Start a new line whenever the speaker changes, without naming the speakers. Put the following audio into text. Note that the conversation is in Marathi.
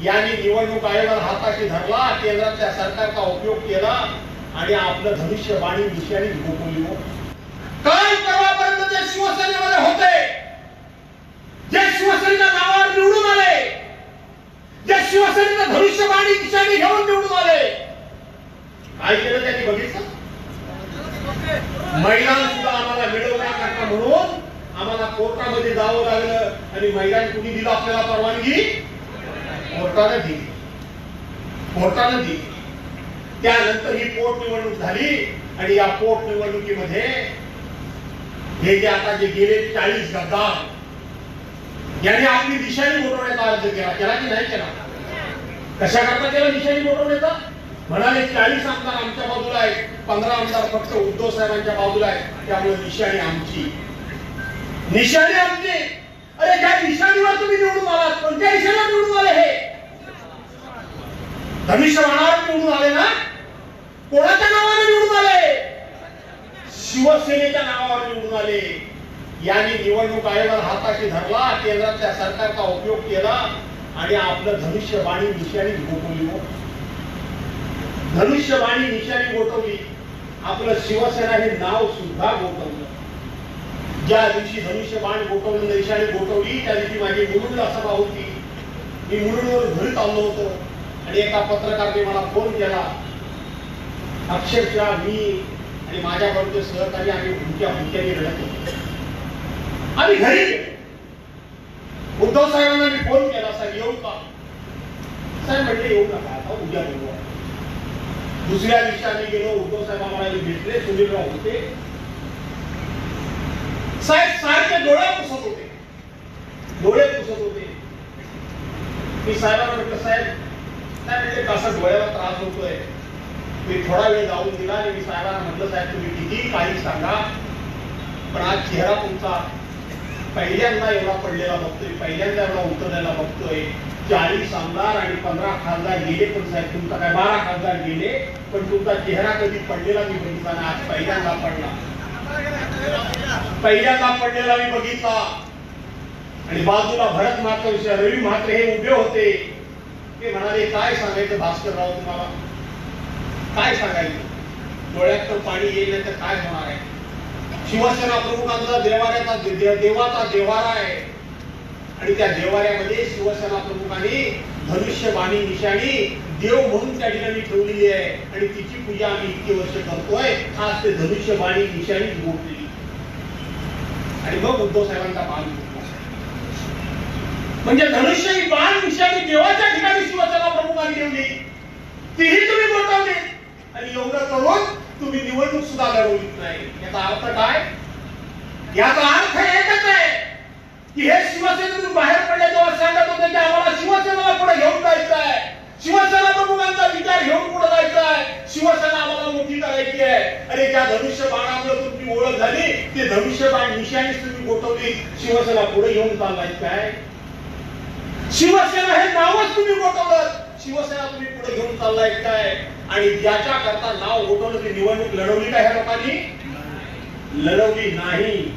यांनी निवडणूक आयोगाला हाताशी धरला केंद्रातल्या सरकारचा उपयोग केला आणि आपलं भविष्यवाणी निशाणी गोठवली हो. काय परवापर्यंत ते शिवसेनेमध्ये होते जे शिवसेनेच्या नावावर निवडून आले जे शिवसेनेचा भविष्यवाणी दिशाने घेऊन निवडून आले काय केलं त्यांनी बघितलं महिला सुद्धा आम्हाला मिळवण्याकरता म्हणून आम्हाला कोर्टामध्ये जावं लागलं आणि महिलांनी कुणी दिलं आपल्याला परवानगी कोर्टाने दिली. कोर्टाने दिली. त्यानंतर ही पोट निवडणूक झाली आणि या पोट निवडणुकीमध्ये हे जे आता जे गेले चाळीस गद्दार यांनी आपली दिशाही मोठवण्याचा अर्ज केला. केला की नाही केला? कशा करता केला दिशाही मोठवण्याचा? म्हणाले चाळीस आमदार आमच्या बाजूला आहेत पंधरा आमदार फक्त उद्धव साहेबांच्या बाजूला आहेत. त्यामुळे निशाणी आमची. निशाणी आमची. अरे काय निशाणीवर तुम्ही निवडून आलात. कोणत्या निशाणीवर धनुष्यबाणावर निवडून आले ना? कोणाच्या नावाने निवडून आले? शिवसेनेच्या नावावर निवडून आले. यांनी निवडणूक आयोगाला हाताशी धरला केंद्रातल्या सरकारचा उपयोग केला आणि आपलं धनुष्यबाणी निशाणी गोठवली हो. धनुष्यबाणी निशाणी गोठवली. आपलं शिवसेना हे नाव सुद्धा गोठवलं. ज्या दिवशी धनुष्यबाण गोठवलं निशाणी गोठवली त्या दिवशी माझी मुलुंडला सभा होती. मी मुलुंडवर घरी चाललो होतो. आणि एका पत्रकाराने मला फोन केला. अक्षरशः मी आणि माझ्या बरोबर सहकारी आम्ही हुंक्या हुंक्याने रडत होतो. आम्ही घरी गेलो. उद्धव साहेबांना मी फोन केला साहेब येऊ का? साहेब म्हटले येऊ नका आता उद्या बोलू दुसऱ्या दिवशी आम्ही गेलो उद्धव साहेब आम्हाला भेटले सुनीलराव होते. साहेब सारखे डोळे पुसत होते. डोळे पुसत होते. मी साहेबांना म्हटलं साहेब काय म्हणजे कसं डोळ्याला त्रास होतोय? मी थोडा वेळ जाऊन दिला आणि मी साहेबांना म्हटलं साहेब तुम्ही किती काही सांगा पण आज चेहरा तुमचा पहिल्यांदा एवढा पडलेला बघतोय पहिल्यांदा एवढा उतरलेला बघतोय. चाळीस आमदार आणि पंधरा खासदार गेले पण साहेब तुमचा काय बारा खासदार गेले पण तुमचा चेहरा कधी पडलेला मी बघितला ना आज पहिल्यांदा पडला. पहिल्यांदा पडलेला मी बघितला. आणि बाजूला भरत मात्र रवी मात्र हे उभे होते. ते म्हणाले काय सांगायचं भास्करराव तुम्हाला? काय सांगायचं? डोळ्यात तर पाणी येईल नाही तर काय होणार आहे? शिवसेना प्रमुखांचा देवाऱ्याचा देवाचा देवारा आहे. आणि त्या देवाऱ्यामध्ये शिवसेना प्रमुखांनी धनुष्यबाणी निशाणी देव म्हणून त्या ठिकाणी ठेवलेली आहे. आणि तिची पूजा आम्ही इतकी वर्ष करतोय आज ते धनुष्यबाणी निशाणी गोठलेली आणि मग उद्धव साहेबांचा मान घेतला. म्हणजे धनुष्य ही बाण विषयाने देवाच्या ठिकाणी शिवसेना प्रमुखांनी ठेवली. तीही तुम्ही गोठवली. आणि एवढं करून तुम्ही निवडणूक सुद्धा लढवली नाही. याचा अर्थ काय? याचा अर्थ एकच आहे की हे शिवसेनेतून बाहेर पडले तेव्हा सांगत होते की आम्हाला शिवसेनेला पुढे घेऊन जायचं आहे. शिवसेना प्रमुखांचा विचार घेऊन पुढे जायचा आहे. शिवसेना आम्हाला मोठी करायची आहे. आणि त्या धनुष्य बाणामुळे तुमची ओळख झाली ते धनुष्य बाण निशाणीच तुम्ही गोठवली. शिवसेना पुढे घेऊन चालायचं आहे. शिवसेना हे नावच तुम्ही गोठवलं. शिवसेना तुम्ही पुढे घेऊन चाललाय काय? आणि ज्याच्या करता नाव गोठवलं ती निवडणूक लढवली का ह्या लोकांनी? लढवली नाही.